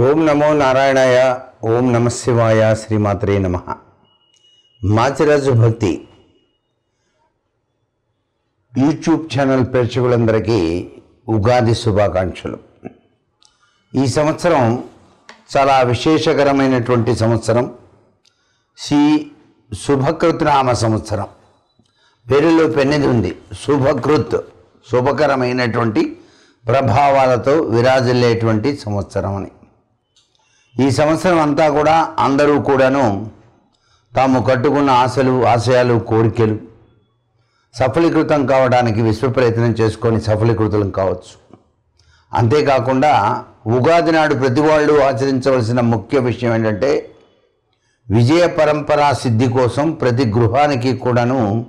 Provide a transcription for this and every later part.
ఓం నమో నారాయణాయ ఓం నమ శివాయ శ్రీమాత్రే నమ. మాచిరాజు భక్తి. యూట్యూబ్ ఛానల్ ప్రేక్షకులందరికీ ఉగాది శుభాకాంక్షలు. ఈ సంవత్సరం చాలా విశేషకరమైనటువంటి సంవత్సరం. శ్రీ శుభకృత్ నామ సంవత్సరం. పేరులో పెన్నది ఉంది. శుభకృత్ శుభకరమైనటువంటి ప్రభావాలతో విరాజిల్లేటువంటి సంవత్సరం అని. ఈ సంవత్సరం అంతా కూడా అందరూ కూడాను తాము కట్టుకున్న ఆశలు ఆశయాలు కోరికలు సఫలీకృతం కావడానికి విశ్వ ప్రయత్నం చేసుకొని సఫలీకృతం కావచ్చు. అంతేకాకుండా ఉగాది నాడు ప్రతి వాళ్ళు ఆచరించవలసిన ముఖ్య విషయం ఏంటంటే విజయ పరంపరా సిద్ధి కోసం ప్రతి గృహానికి కూడాను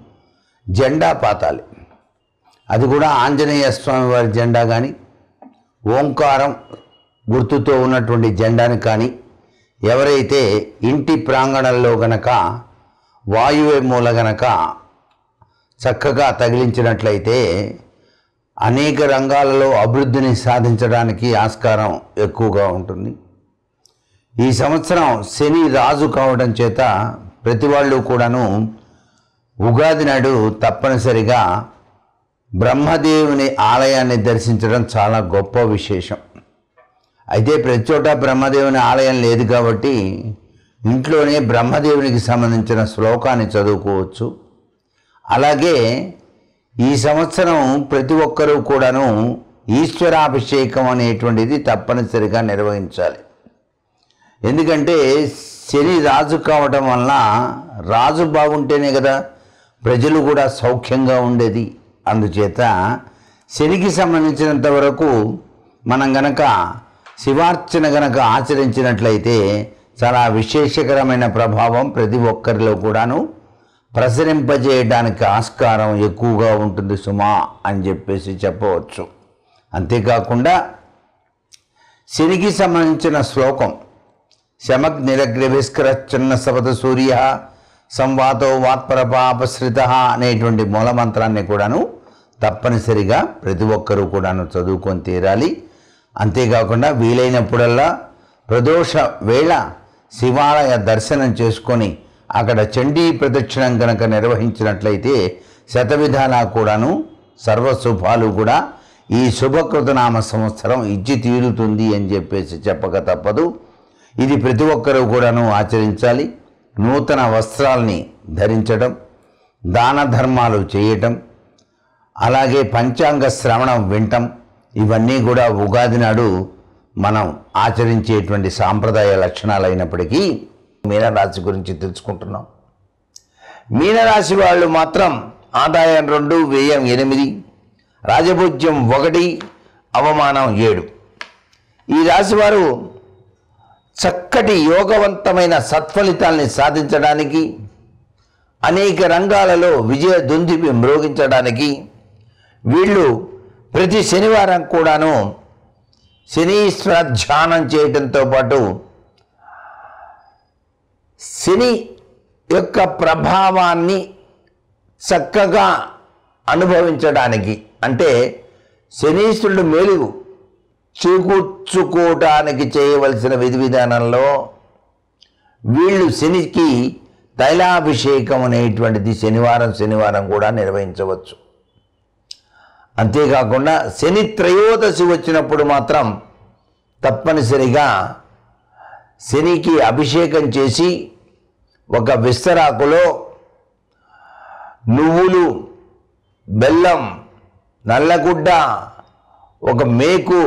జెండా పాతాలి. అది కూడా ఆంజనేయ స్వామి వారి జెండా కానీ ఓంకారం గుర్తుతో ఉన్నటువంటి జెండాని కానీ ఎవరైతే ఇంటి ప్రాంగణంలో గనక వాయువే మూల గనక చక్కగా తగిలించినట్లయితే అనేక రంగాలలో అభివృద్ధిని సాధించడానికి ఆస్కారం ఎక్కువగా ఉంటుంది. ఈ సంవత్సరం శని రాజు కావడం చేత ప్రతి వాళ్ళు కూడాను ఉగాది నాడు తప్పనిసరిగా బ్రహ్మదేవుని ఆలయాన్ని దర్శించడం చాలా గొప్ప విశేషం. అయితే ప్రతి చోట బ్రహ్మదేవుని ఆలయం లేదు కాబట్టి ఇంట్లోనే బ్రహ్మదేవునికి సంబంధించిన శ్లోకాన్ని చదువుకోవచ్చు. అలాగే ఈ సంవత్సరం ప్రతి ఒక్కరూ కూడాను ఈశ్వరాభిషేకం అనేటువంటిది తప్పనిసరిగా నిర్వహించాలి. ఎందుకంటే శని రాజు కావటం వల్ల రాజు బాగుంటేనే కదా ప్రజలు కూడా సౌఖ్యంగా ఉండేది. అందుచేత శనికి సంబంధించినంత వరకు మనం గనక శివార్చన గనక ఆచరించినట్లయితే చాలా విశేషకరమైన ప్రభావం ప్రతి ఒక్కరిలో కూడాను. ప్రసరింపజేయడానికి ఆస్కారం ఎక్కువగా ఉంటుంది సుమా అని చెప్పేసి చెప్పవచ్చు. అంతేకాకుండా శనికి సంబంధించిన శ్లోకం శమగ్ నిరగ్రవిస్కర చిన్న సూర్య సంవాతో వాత్పరపాపశ్రిత అనేటువంటి మూలమంత్రాన్ని కూడాను తప్పనిసరిగా ప్రతి ఒక్కరూ కూడాను చదువుకొని తీరాలి. అంతేకాకుండా వీలైనప్పుడల్లా ప్రదోష వేళ శివాలయ దర్శనం చేసుకొని అక్కడ చండీ ప్రదక్షిణం కనుక నిర్వహించినట్లయితే శతవిధాలా కూడాను సర్వశుభాలు కూడా ఈ శుభకృతనామ సంవత్సరం ఇచ్చి తీరుతుంది అని చెప్పేసి చెప్పక తప్పదు. ఇది ప్రతి ఒక్కరూ కూడాను ఆచరించాలి. నూతన వస్త్రాల్ని ధరించడం దాన ధర్మాలు చేయటం అలాగే పంచాంగ శ్రవణం వింటం ఇవన్నీ కూడా ఉగాది నాడు మనం ఆచరించేటువంటి సాంప్రదాయ లక్షణాలు అయినప్పటికీ మీనరాశి గురించి తెలుసుకుంటున్నాం. మీనరాశి వాళ్ళు మాత్రం ఆదాయం రెండు వ్యయం ఎనిమిది రాజభోజ్యం ఒకటి అవమానం ఏడు. ఈ రాశివారు చక్కటి యోగవంతమైన సత్ఫలితాల్ని సాధించడానికి అనేక రంగాలలో విజయ దొందిపి మ్రోగించడానికి వీళ్ళు ప్రతి శనివారం కూడాను శనీశ్వర ధ్యానం చేయటంతో పాటు శని యొక్క ప్రభావాన్ని చక్కగా అనుభవించడానికి అంటే శనీశ్వరుడు మేలు చూకూర్చుకోవటానికి చేయవలసిన విధి విధానంలో వీళ్ళు శనికి తైలాభిషేకం అనేటువంటిది శనివారం శనివారం కూడా నిర్వహించవచ్చు. అంతేకాకుండా శని త్రయోదశి వచ్చినప్పుడు మాత్రం తప్పనిసరిగా శనికి అభిషేకం చేసి ఒక విస్తరాకులో నువ్వులు బెల్లం నల్లగుడ్డ ఒక మేకు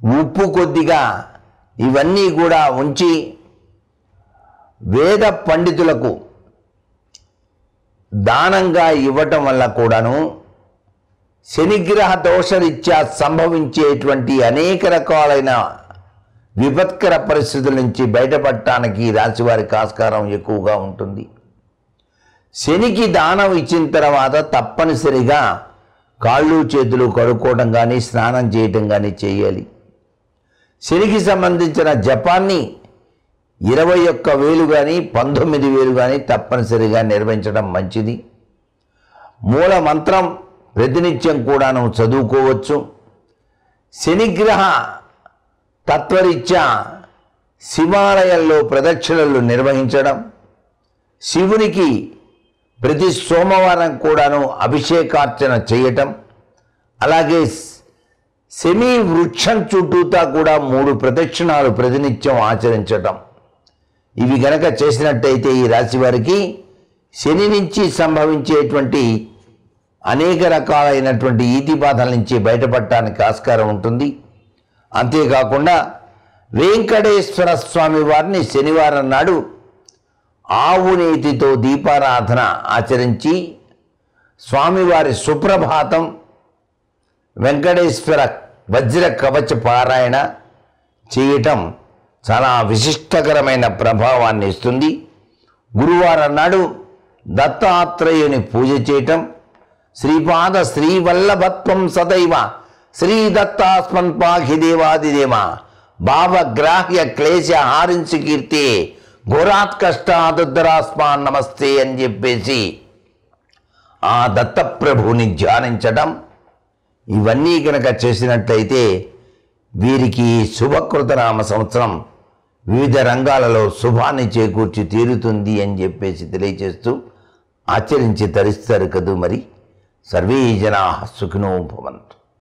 ఉప్పు కొద్దిగా ఇవన్నీ కూడా ఉంచి వేద పండితులకు దానంగా ఇవ్వటం వల్ల కూడాను శనిగ్రహ దోషరీత్యా సంభవించేటువంటి అనేక రకాలైన విపత్కర పరిస్థితుల నుంచి బయటపడటానికి రాశివారికి ఆస్కారం ఎక్కువగా ఉంటుంది. శనికి దానం ఇచ్చిన తర్వాత తప్పనిసరిగా కాళ్ళు చేతులు కడుక్కోవడం కానీ స్నానం చేయటం కానీ చేయాలి. శనికి సంబంధించిన జపాన్ని ఇరవై ఒక్క వేలు కానీ పంతొమ్మిది వేలు కానీ తప్పనిసరిగా నిర్వహించడం మంచిది. మూల మంత్రం ప్రతినిత్యం కూడాను చదువుకోవచ్చు. శనిగ్రహ తత్వరీత్యా శివాలయంలో ప్రదక్షిణలు నిర్వహించడం. శివునికి ప్రతి సోమవారం కూడాను అభిషేకార్చన చేయటం. అలాగే శమి వృక్షం చుట్టూతా కూడా మూడు ప్రదక్షిణాలు ప్రతినిత్యం ఆచరించటం. ఇవి గనక చేసినట్టయితే ఈ రాశి వారికి శని నుంచి సంభవించేటువంటి అనేక రకాలైనటువంటి ఈతి బాధల నుంచి బయటపడటానికి ఆస్కారం ఉంటుంది. అంతేకాకుండా వెంకటేశ్వర స్వామి వారిని శనివారం నాడు ఆవు నేతితో దీపారాధన ఆచరించి స్వామివారి సుప్రభాతం వెంకటేశ్వర వజ్ర కవచ పారాయణ చేయటం చాలా విశిష్టకరమైన ప్రభావాన్ని ఇస్తుంది. గురువారం నాడు దత్తాత్రేయుని పూజ చేయటం శ్రీపాద శ్రీవల్లభత్వం సదైవ శ్రీ దత్తాస్మన్ పాహి దేవాదిదేవ భావగ్రాహ్య క్లేశ హారించి కీర్తి ఘోరాత్ కష్టాదుద్దరాస్మాన్ నమస్తే అని చెప్పేసి ఆ దత్తప్రభుని ధ్యానించడం ఇవన్నీ కనుక చేసినట్లయితే వీరికి శుభకృతనామ సంవత్సరం వివిధ రంగాలలో శుభాన్ని చేకూర్చి తీరుతుంది అని చెప్పేసి తెలియచేస్తూ ఆచరించి తరిస్తారు కదూ మరి सर्वे जना सुखिनो भवंतु